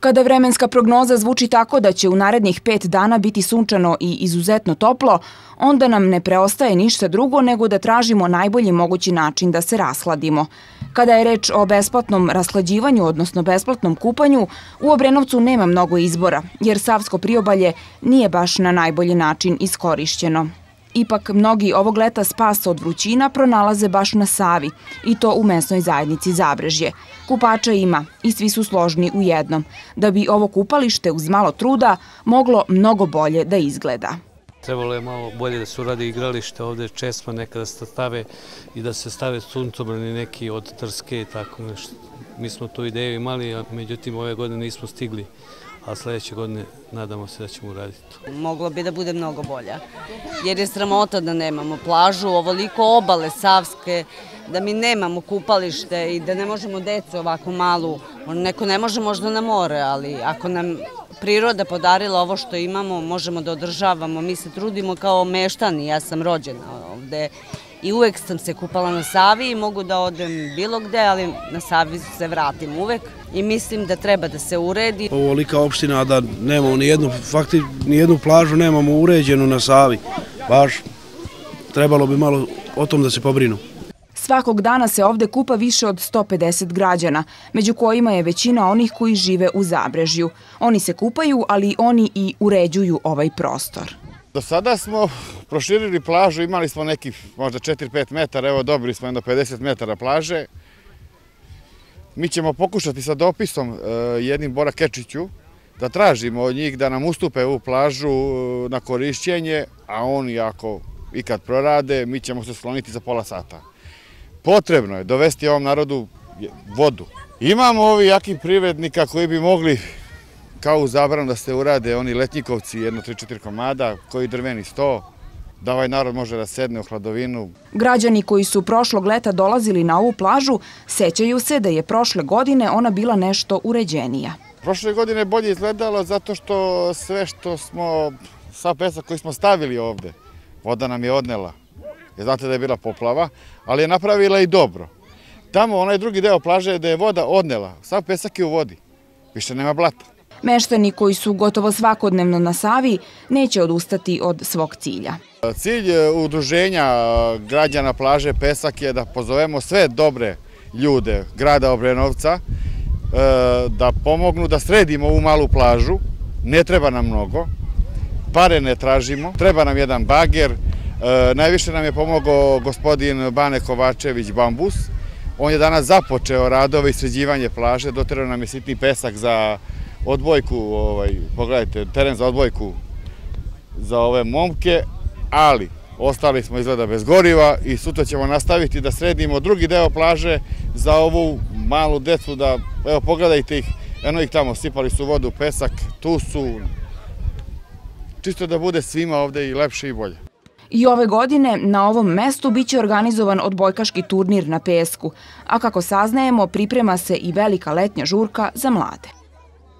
Kada vremenska prognoza zvuči tako da će u narednih pet dana biti sunčano i izuzetno toplo, onda nam ne preostaje ništa drugo nego da tražimo najbolji mogući način da se rasladimo. Kada je reč o besplatnom raslađivanju, odnosno besplatnom kupanju, u Obrenovcu nema mnogo izbora, jer Savsko priobalje nije baš na najbolji način iskorišćeno. Ipak, mnogi ovog leta spas od vrućina pronalaze baš na Savi, i to u mesnoj zajednici Zabrežje. Kupača ima i svi su složni u jednom, da bi ovo kupalište uz malo truda moglo mnogo bolje da izgleda. Trebalo je malo bolje da se uradi igralište ovde česma nekada se stave i da se stave suncobrani neki od trske i tako nešto. Mi smo tu ideju imali, a međutim ove godine nismo stigli a sledeće godine nadamo se da ćemo uraditi to. Moglo bi da bude mnogo bolja, jer je sramota da nemamo plažu, ovoliko obale Savske, da mi nemamo kupalište i da ne možemo decu ovako malu, neko ne može možda na more, ali ako nam priroda podarila ovo što imamo, možemo da održavamo, mi se trudimo kao meštani, ja sam rođena ovde i uvek sam se kupala na Savi i mogu da odem bilo gde, ali na Savi se vratim uvek i mislim da treba da se uredi. Ovo lika opština da nemamo ni jednu, fakti, ni jednu plažu nemamo uređenu na Savi, baš trebalo bi malo o tom da se pobrinu. Svakog dana se ovde kupa više od 150 građana, među kojima je većina onih koji žive u Zabrežju. Oni se kupaju, ali oni i uređuju ovaj prostor. Do sada smo proširili plažu, imali smo nekih možda 4-5 metara, evo dobili smo jedno 50 metara plaže. Mi ćemo pokušati sa dopisom e, jednim Bora Kečiću da tražimo od njih da nam ustupe ovu plažu e, na korišćenje, a oni ako ikad prorade, mi ćemo se skloniti za pola sata. Potrebno je dovesti ovom narodu vodu. Imamo ovi jakih privrednika koji bi mogli kao u zabranu da se urade oni letnjikovci, jedno, tri, četiri komada, koji drveni sto, da ovaj narod može da sedne u hladovinu. Građani koji su prošlog leta dolazili na ovu plažu sećaju se da je prošle godine ona bila nešto uređenija. Prošle godine bolje izgledalo zato što sve što smo, sva pesak koji smo stavili ovde, voda nam je odnela. Je znate da je bila poplava, ali je napravila i dobro. Tamo onaj drugi deo plaže da je voda odnela, sav pesak je u vodi, više nema blata. Meštani koji su gotovo svakodnevno na Savi neće odustati od svog cilja. Cilj e, udruženja e, građana plaže Pesak je da pozovemo sve dobre ljude grada Obrenovca e, da pomognu da sredimo ovu malu plažu. Ne treba nam mnogo, pare ne tražimo, treba nam jedan bager. Najviše nam je pomogao gospodin Bane Kovačević Bambus. On je danas započeo radove i sređivanje plaže, doterao nam je sitni pesak za odbojku, ovaj, pogledajte, teren za odbojku za ove momke, ali ostali smo izgleda bez goriva i sutra ćemo nastaviti da sredimo drugi deo plaže za ovu malu decu da, evo pogledajte ih, eno ih tamo, sipali su vodu, pesak, tu su, čisto da bude svima ovde i lepše i bolje. I ove godine na ovom mestu biće organizovan odbojkaški turnir na pesku, a kako saznajemo priprema se i velika letnja žurka za mlade.